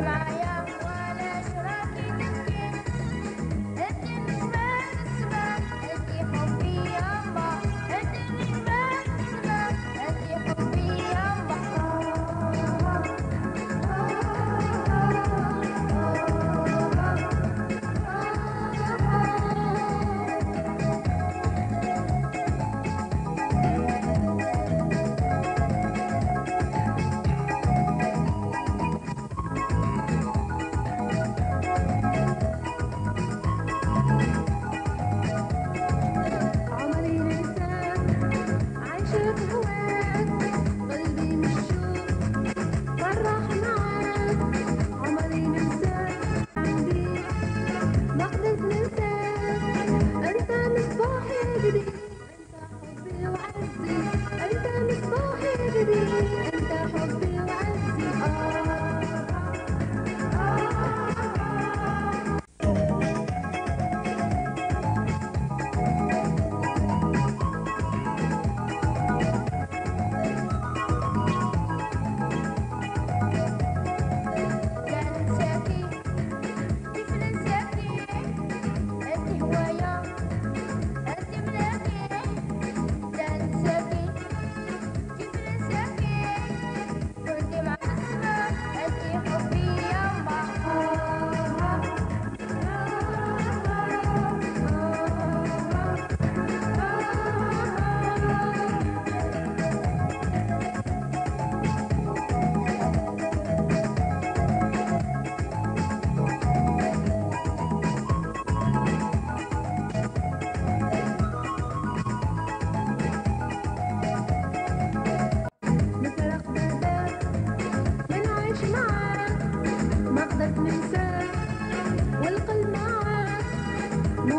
Thank. away.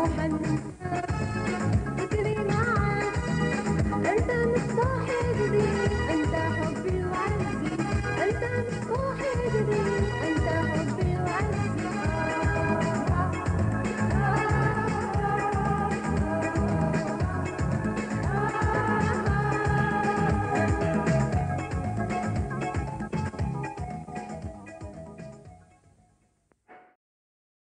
moment.